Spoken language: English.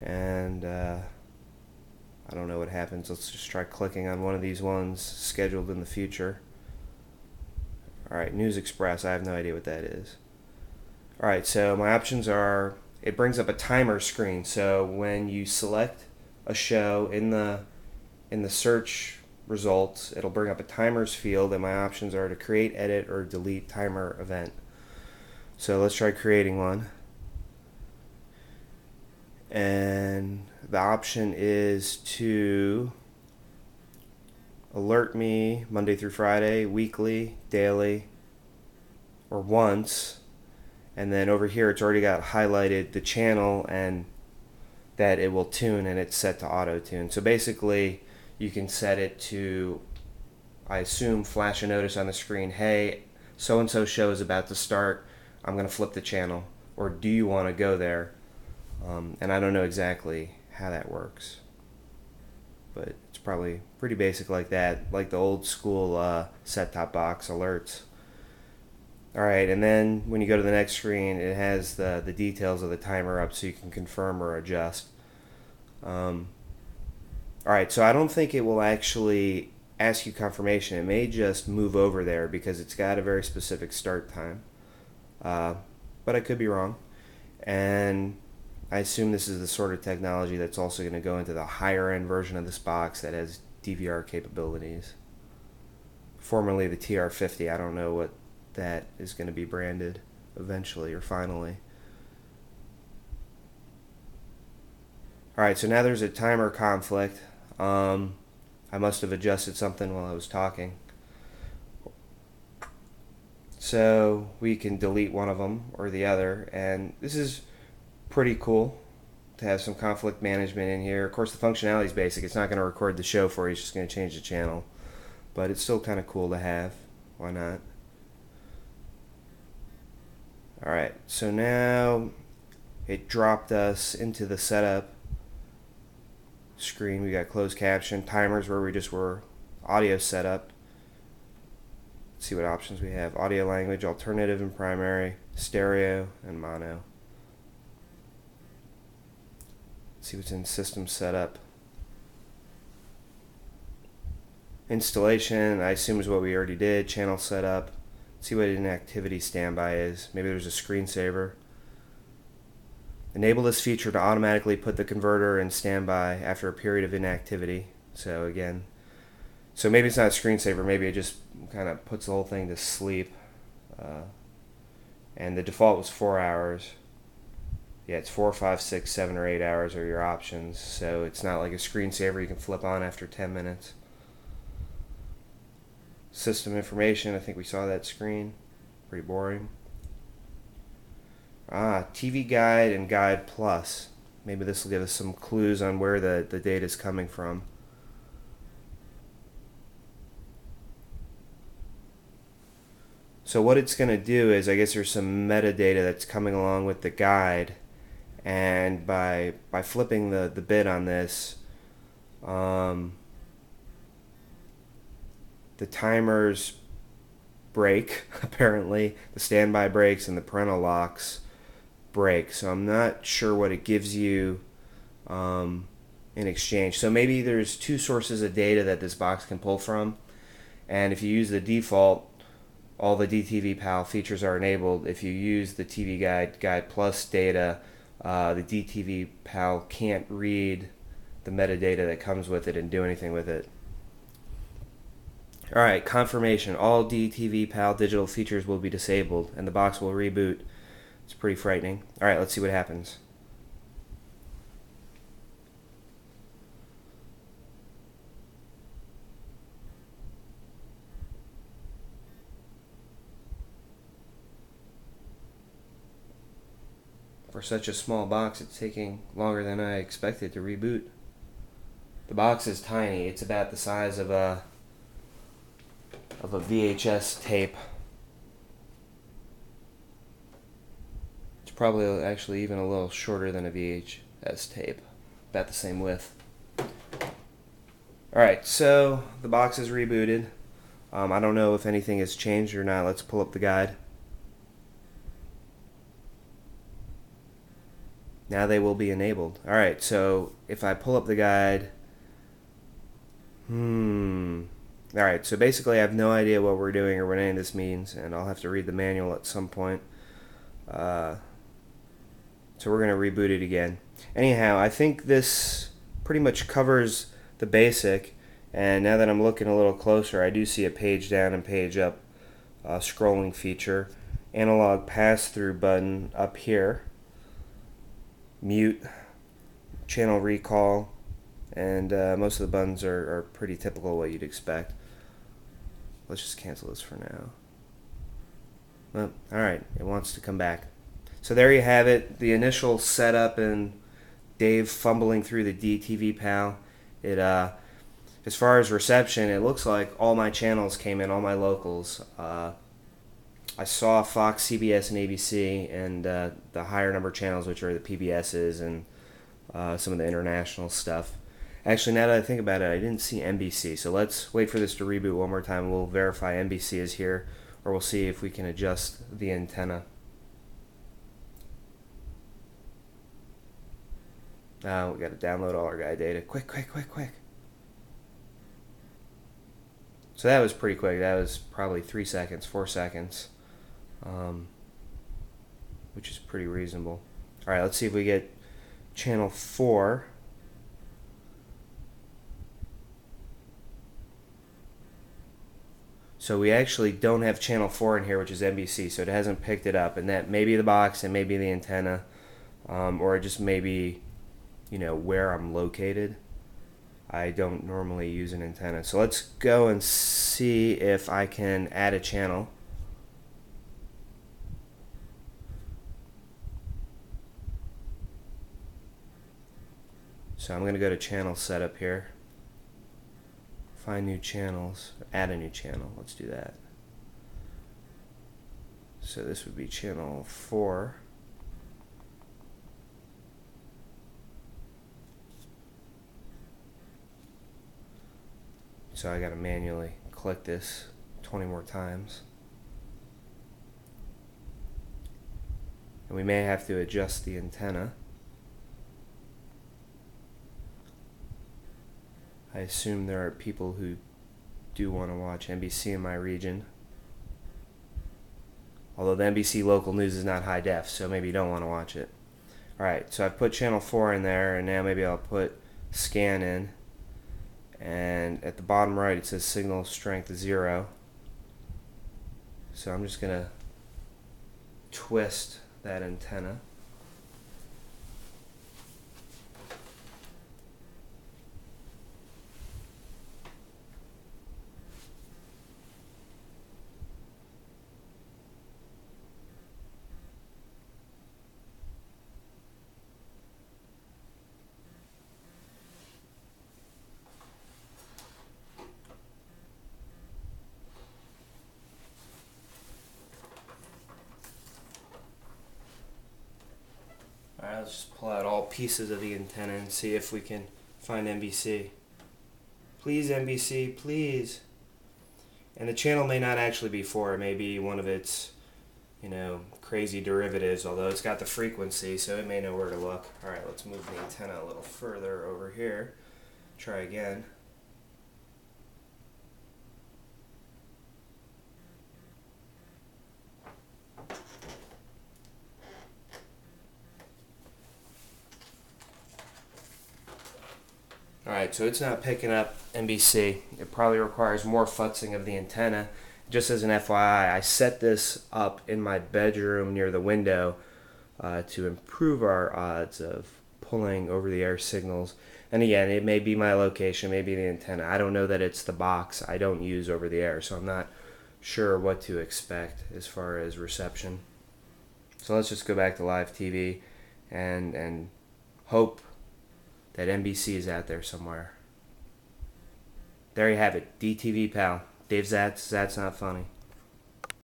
And uh, I don't know what happens. Let's just try clicking on one of these ones scheduled in the future. Alright, News Express. I have no idea what that is. Alright, so my options are it brings up a timer screen. So when you select a show in the in the search results, it'll bring up a timers field, and my options are to create, edit, or delete timer event. So let's try creating one. And the option is to alert me Monday through Friday, weekly, daily, or once. And then over here, it's already got highlighted the channel and that it will tune and it's set to auto tune. So basically, you can set it to, I assume, flash a notice on the screen hey, so and so show is about to start. I'm going to flip the channel. Or do you want to go there? Um, and I don't know exactly how that works. But it's probably pretty basic like that, like the old school uh, set top box alerts. Alright, and then when you go to the next screen, it has the, the details of the timer up so you can confirm or adjust. Um, Alright, so I don't think it will actually ask you confirmation. It may just move over there because it's got a very specific start time. Uh, but I could be wrong. And I assume this is the sort of technology that's also going to go into the higher end version of this box that has DVR capabilities. Formerly the TR50. I don't know what that is going to be branded eventually or finally. Alright, so now there's a timer conflict. Um, I must have adjusted something while I was talking. So we can delete one of them or the other, and this is pretty cool to have some conflict management in here. Of course, the functionality is basic. It's not going to record the show for you. It's just going to change the channel. But it's still kind of cool to have. Why not? Alright, so now it dropped us into the setup screen. We got closed caption, timers where we just were audio setup. Let's see what options we have. Audio language, alternative and primary, stereo, and mono. Let's see what's in system setup. Installation, I assume is what we already did. Channel setup see what an activity standby is. Maybe there's a screensaver. Enable this feature to automatically put the converter in standby after a period of inactivity. So again, so maybe it's not a screensaver. Maybe it just kind of puts the whole thing to sleep. Uh, and the default was four hours. Yeah, it's four, five, six, seven, or eight hours are your options. So it's not like a screensaver you can flip on after 10 minutes system information. I think we saw that screen. Pretty boring. Ah, TV Guide and Guide Plus. Maybe this will give us some clues on where the, the data is coming from. So what it's going to do is, I guess there's some metadata that's coming along with the guide, and by by flipping the the bit on this, um, the timers break apparently. The standby breaks and the parental locks break. So i'm not sure what it gives you um, in exchange. So maybe there's two sources of data that this box can pull from. And if you use the default all the DTVPal features are enabled. If you use the TV Guide Guide Plus data, uh, the DTV PAL can't read the metadata that comes with it and do anything with it. All right, confirmation. All DTVPal digital features will be disabled and the box will reboot. It's pretty frightening. All right, let's see what happens. For such a small box, it's taking longer than I expected to reboot. The box is tiny. It's about the size of a of a VHS tape. It's probably actually even a little shorter than a VHS tape, about the same width. Alright, so the box is rebooted. Um, I don't know if anything has changed or not. Let's pull up the guide. Now they will be enabled. All right, so if I pull up the guide, hmm. All right, so basically I have no idea what we're doing or what any of this means, and I'll have to read the manual at some point. Uh, so we're going to reboot it again. Anyhow, I think this pretty much covers the basic, and now that I'm looking a little closer, I do see a page down and page up uh, scrolling feature. Analog pass-through button up here mute, channel recall, and uh, most of the buttons are, are pretty typical what you'd expect. Let's just cancel this for now. Well, alright, it wants to come back. So there you have it, the initial setup and Dave fumbling through the DTVPal. It, uh, as far as reception, it looks like all my channels came in, all my locals. Uh, I saw Fox, CBS, and ABC, and uh, the higher number channels, which are the PBSs and uh, some of the international stuff. Actually, now that I think about it, I didn't see NBC. So let's wait for this to reboot one more time. We'll verify NBC is here, or we'll see if we can adjust the antenna. Now uh, we got to download all our guide data. Quick, quick, quick, quick. So that was pretty quick. That was probably three seconds, four seconds um, which is pretty reasonable. All right, let's see if we get channel 4. So we actually don't have channel 4 in here, which is NBC, so it hasn't picked it up. And that may be the box and maybe the antenna, um, or just maybe, you know, where I'm located. I don't normally use an antenna. So let's go and see if I can add a channel. So I'm going to go to channel setup here. Find new channels, add a new channel. Let's do that. So this would be channel 4. So I got to manually click this 20 more times. And we may have to adjust the antenna. I assume there are people who do want to watch NBC in my region. Although the NBC local news is not high def, so maybe you don't want to watch it. Alright, so I've put channel 4 in there, and now maybe I'll put scan in. And at the bottom right it says signal strength 0. So I'm just going to twist that antenna. Alright, let's just pull out all pieces of the antenna and see if we can find NBC. Please, NBC, please. And the channel may not actually be 4. It may be one of its, you know, crazy derivatives, although it's got the frequency, so it may know where to look. Alright, let's move the antenna a little further over here. Try again. Alright, so it's not picking up NBC. It probably requires more futzing of the antenna. Just as an FYI, I set this up in my bedroom near the window uh, to improve our odds of pulling over the air signals. And again, it may be my location, maybe the antenna. I don't know that it's the box I don't use over the air, so I'm not sure what to expect as far as reception. So let's just go back to live TV and and hope that NBC is out there somewhere. There you have it. DTVPal. Dave Zatz. That's not funny.